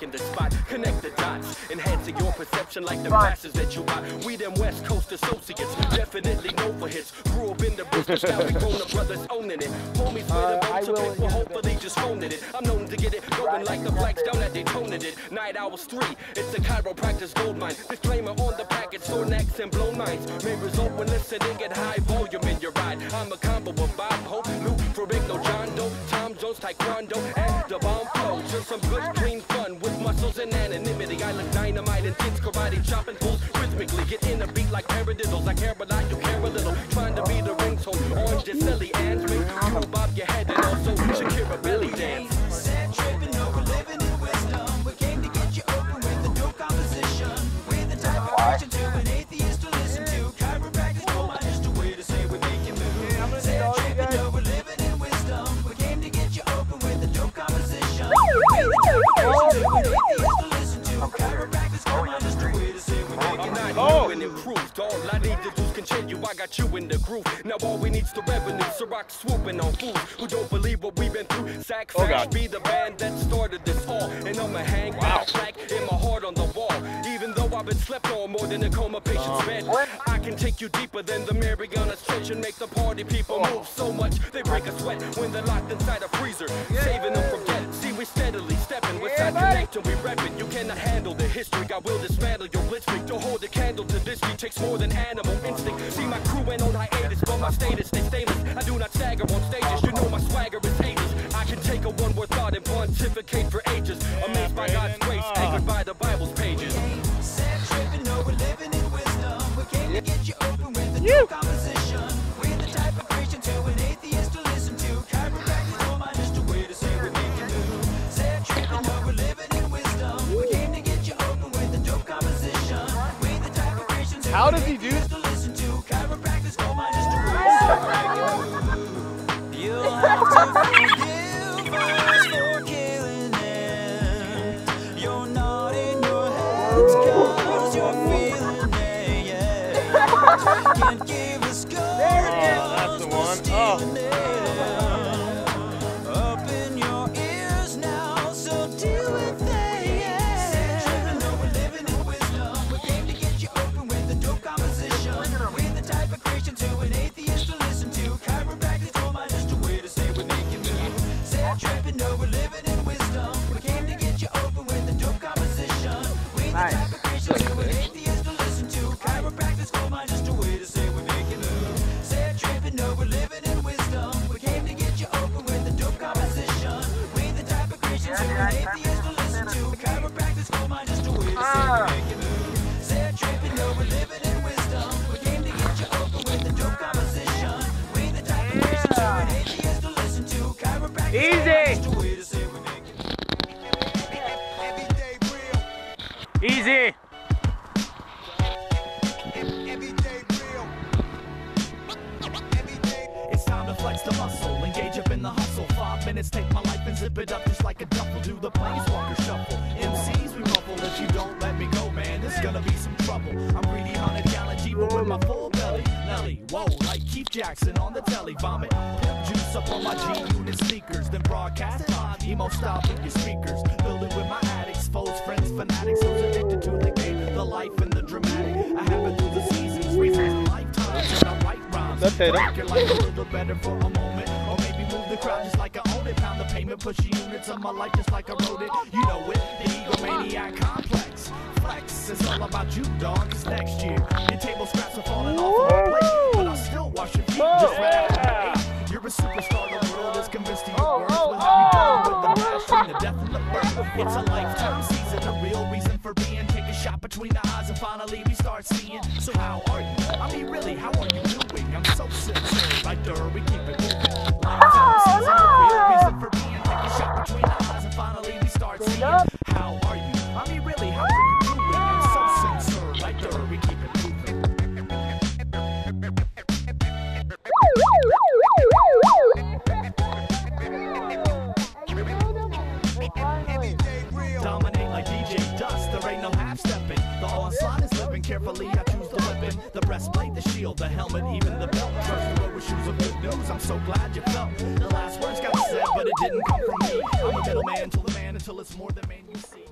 rocking the spot. Connect the dots, enhancing your perception like the glasses that you buy. We them West Coast associates, definitely know for hits. Grew up in the business, now we grown up brothers owning it. Homies with Uh, a bunch of people, hopefully just phoning it. I'm known to get it going like the flags down at Daytona did. Night hours three, it's a chiropractor's gold mine. Disclaimer on the package, sore necks and blown minds. May result when listening at high volume in your ride. I'm a combo of Bob Hope, Lou Ferrigno, John Doe, Tom Jones, Taekwondo, and the bomb flow. Just some good, clean fun with muscles and anonymity. I look dynamite, and intense karate, chopping fools rhythmically. Get in a beat like paradiddles. I care, but I do care a little. Trying to be the ringtone, orange is silly and me. You bob your head and also Shakira belly dance. All I need to do is continue. I got you in the groove. Now all we need's the revenue. So rock swooping on fools who don't believe what we've been through. Sack Oh, Facts God. be the band that started this all. And I'ma hang wow. plaque in my heart on the wall. Even though I've been slept on more than a coma patient's uh-huh. bed. I can take you deeper than the Mariana Trench and make the party people oh. move so much they break a sweat when they're locked inside a freezer. Saving them from death. See, we steadily stepping. With side connecting, we repping. You cannot handle the history. I will dismantle your blitzkrieg. To hold a candle to this beat takes more than animal instinct. See, my crew went on hiatus, but my status stays stainless. I do not stagger on stages. You know my swagger is ageless. I can take a one word thought and pontificate for ages. Amazed by God's grace, anchored by the Bible's pages. Sad tripping over living in wisdom. We came to get you open with a How an does he do Easy. The muscle, engage up in the hustle. Five minutes, take my life and zip it up just like a duffel. Do the planeswalker shuffle. MCs we. If you don't let me go, man, gonna be some trouble. I'm greedy, hunted, gallon, but with my full belly. Nelly, whoa, like Keith Jackson on the telly. Vomit, juice up on my G unit sneakers. Then broadcast live, emo style your speakers. With my addicts, foes, friends, fanatics. Who's addicted to the game, the life, and the dramatic. I have through the seasons, reasons, lifetimes, and I write rhymes. That's it. Make your life a little better for a moment. Or maybe move the crowd just like I own it. Pound the payment, push the units of my life just like I wrote it. You know it, the egomaniac complex. Flex, it's all about you, dog. Cause next year, your table scraps are falling off of my plate. But I'll still wash your feet just right out of the eight. You're a superstar, the world is convinced of your worth. It's a lifetime season, a real reason for being. Take a shot between the eyes and finally we start seeing. So how are you? I mean, really, how are you doing? Carefully, I choose the weapon. The breastplate, the shield, the helmet, even the belt. Road with shoes of good news, I'm so glad you felt. The last words got said, but it didn't come from me. I'm a middleman till the man until it's more than man you see.